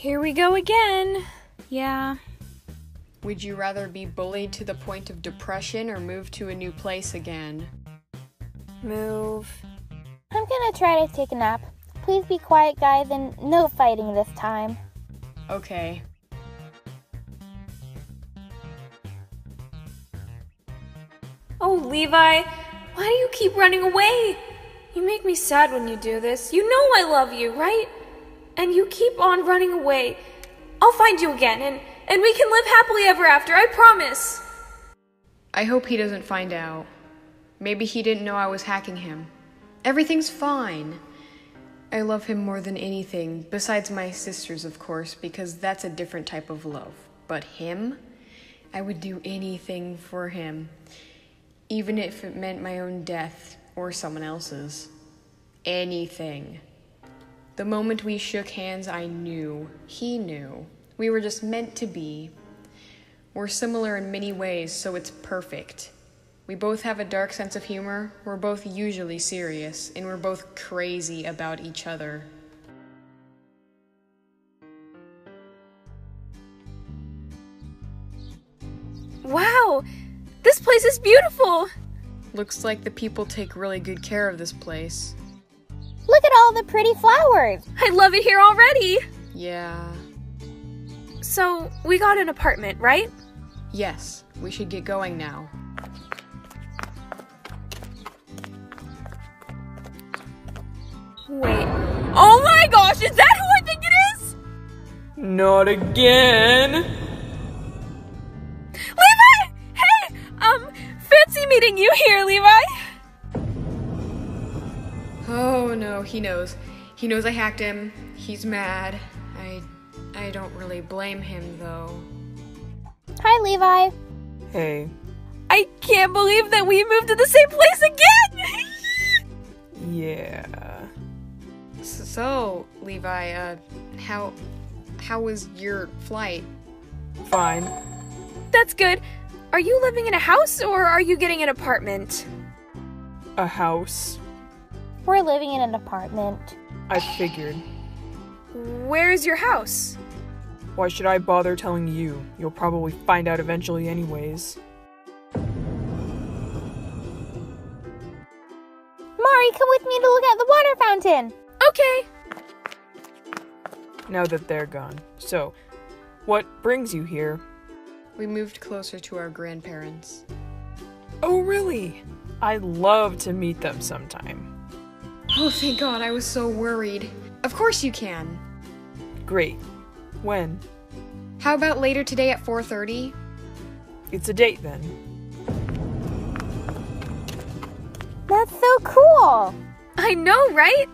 Here we go again. Yeah. Would you rather be bullied to the point of depression or move to a new place again? Move. I'm gonna try to take a nap. Please be quiet, guys, and no fighting this time. Okay. Oh, Levi, why do you keep running away? You make me sad when you do this. You know I love you, right? And you keep on running away. I'll find you again, and, and we can live happily ever after, I promise. I hope he doesn't find out. Maybe he didn't know I was hacking him. Everything's fine. I love him more than anything, besides my sisters, of course, because that's a different type of love. But him? I would do anything for him, even if it meant my own death or someone else's. Anything. The moment we shook hands, I knew. He knew. We were just meant to be. We're similar in many ways, so it's perfect. We both have a dark sense of humor, we're both usually serious, and we're both crazy about each other. Wow, this place is beautiful. Looks like the people take really good care of this place. Look at all the pretty flowers. I love it here already. Yeah. So, we got an apartment, right? Yes, we should get going now. Wait. Oh my gosh, is that who I think it is? Not again. Levi! Hey! Um, fancy meeting you here, Levi. Oh no, he knows. He knows I hacked him. He's mad. I I don't really blame him though. Hi, Levi. Hey, I can't believe that we moved to the same place again! yeah. S- So, Levi, uh how how was your flight? Fine. That's good. Are you living in a house or are you getting an apartment? A house. We're living in an apartment. I figured. Where is your house? Why should I bother telling you? You'll probably find out eventually, anyways. Mari, come with me to look at the water fountain. Okay. Now that they're gone. So, what brings you here? We moved closer to our grandparents. Oh, really? I'd love to meet them sometime. Oh, thank God, I was so worried. Of course you can. Great. When? How about later today at 4:30? It's a date then. That's so cool. I know, right?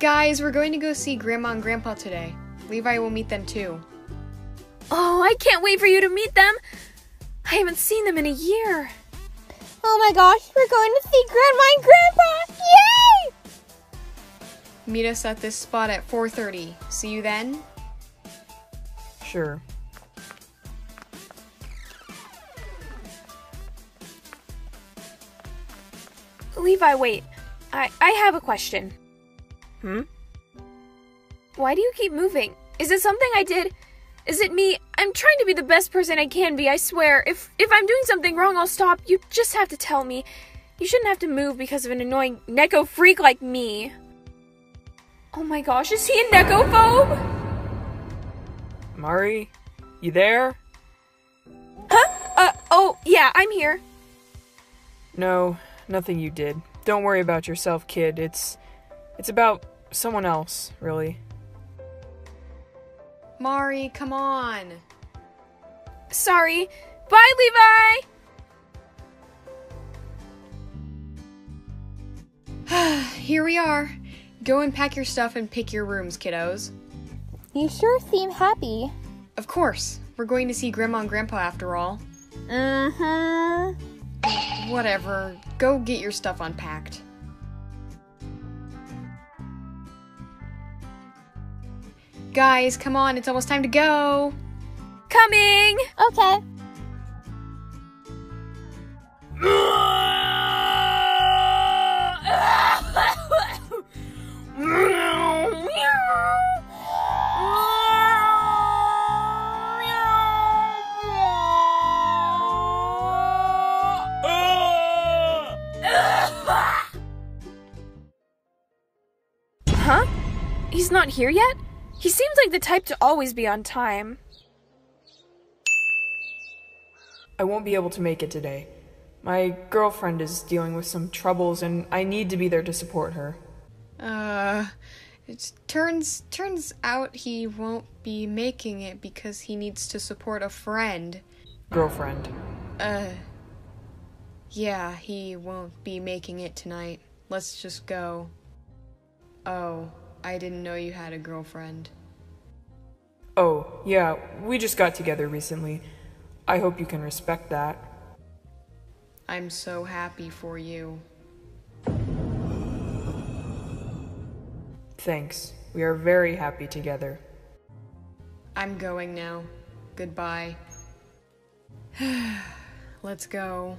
Guys, we're going to go see Grandma and Grandpa today. Levi will meet them too. Oh, I can't wait for you to meet them. I haven't seen them in a year. Oh my gosh, we're going to see Grandma and Grandpa. Yay! Meet us at this spot at 4:30. See you then. Sure. Levi, wait. I I have a question. Hmm? Why do you keep moving? Is it something I did? Is it me? I'm trying to be the best person I can be, I swear. If if I'm doing something wrong, I'll stop. You just have to tell me. You shouldn't have to move because of an annoying Neko freak like me. Oh my gosh, is he a Nekophobe? Mari? You there? Huh? Uh, oh, yeah, I'm here. No, nothing you did. Don't worry about yourself, kid. It's. It's about someone else, really. Mari, come on. Sorry. Bye, Levi! Here we are. Go and pack your stuff and pick your rooms, kiddos. You sure seem happy. Of course. We're going to see Grandma and Grandpa after all. Mm-hmm. Whatever. Go get your stuff unpacked. Guys, come on, it's almost time to go. Coming! Okay. Not here yet? He seems like the type to always be on time. I won't be able to make it today. My girlfriend is dealing with some troubles and I need to be there to support her. Uh, it turns turns out he won't be making it because he needs to support a friend. Girlfriend. Uh, yeah, he won't be making it tonight. Let's just go. Oh, I didn't know you had a girlfriend. Oh, yeah, we just got together recently. I hope you can respect that. I'm so happy for you. Thanks. We are very happy together. I'm going now. Goodbye. Let's go.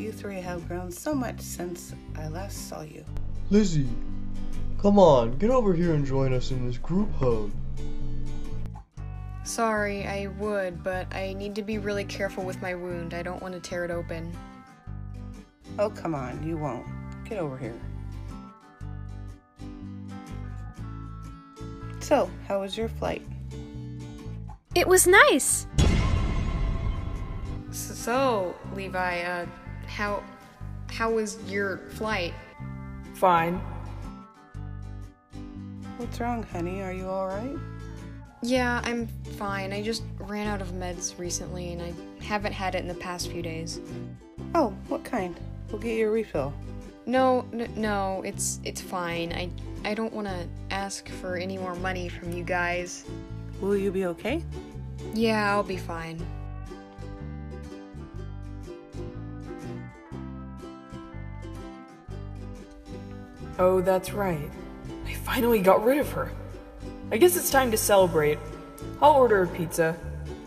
You three have grown so much since I last saw you. Lizzie, come on, get over here and join us in this group hug. Sorry, I would, but I need to be really careful with my wound. I don't want to tear it open. Oh, come on, you won't. Get over here. So, how was your flight? It was nice. So, Levi, uh, how how was your flight? Fine. What's wrong, honey? Are you alright? Yeah, I'm fine. I just ran out of meds recently and I haven't had it in the past few days. Oh, what kind? We'll get you a refill. No, n- no, it's it's fine. I I don't want to ask for any more money from you guys. Will you be okay? Yeah, I'll be fine. Oh, that's right. I finally got rid of her. I guess it's time to celebrate. I'll order a pizza.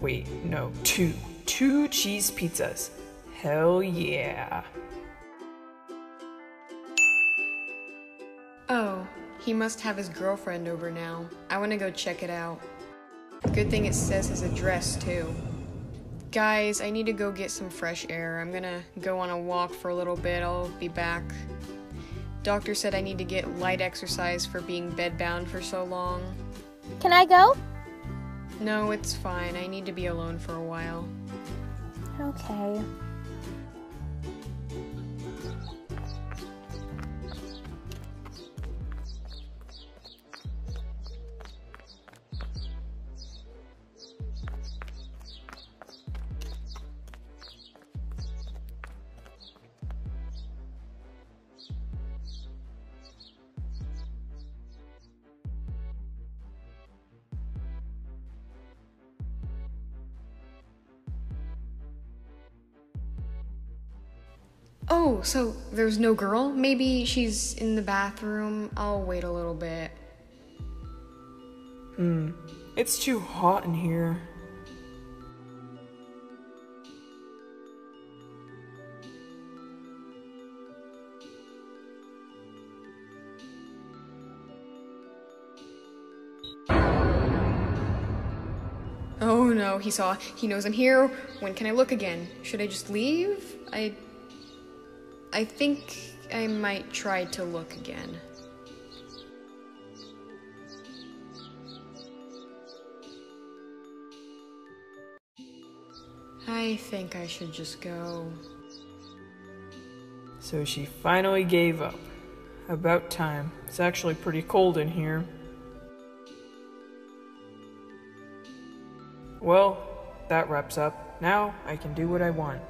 Wait, no, two. Two cheese pizzas. Hell yeah. Oh, he must have his girlfriend over now. I want to go check it out. Good thing it says his address, too. Guys, I need to go get some fresh air. I'm gonna go on a walk for a little bit. I'll be back. Doctor said I need to get light exercise for being bedbound for so long. Can I go? No, it's fine. I need to be alone for a while. Okay. Oh, so there's no girl? Maybe she's in the bathroom. I'll wait a little bit. Hmm. It's too hot in here. Oh no, he saw. He knows I'm here. When can I look again? Should I just leave? I. I think I might try to look again. I think I should just go. So she finally gave up. About time. It's actually pretty cold in here. Well, that wraps up. Now I can do what I want.